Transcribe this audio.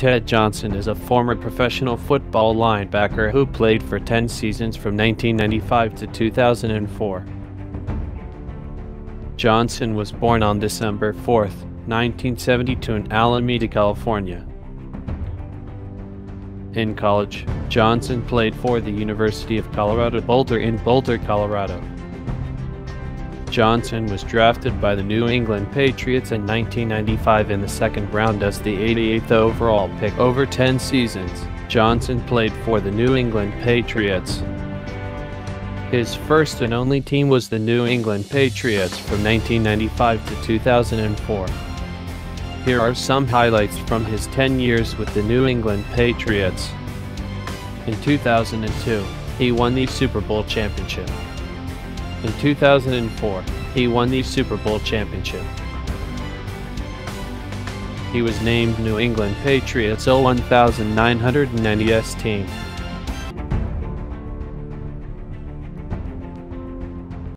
Ted Johnson is a former professional football linebacker who played for 10 seasons from 1995 to 2004. Johnson was born on December 4, 1972 in Alameda, California. In college, Johnson played for the University of Colorado Boulder in Boulder, Colorado. Johnson was drafted by the New England Patriots in 1995 in the second round as the 88th overall pick. Over 10 seasons, Johnson played for the New England Patriots. His first and only team was the New England Patriots from 1995 to 2004. Here are some highlights from his 10 years with the New England Patriots. In 2002, he won the Super Bowl championship. In 2004, he won the Super Bowl championship. He was named New England Patriots 1990s team.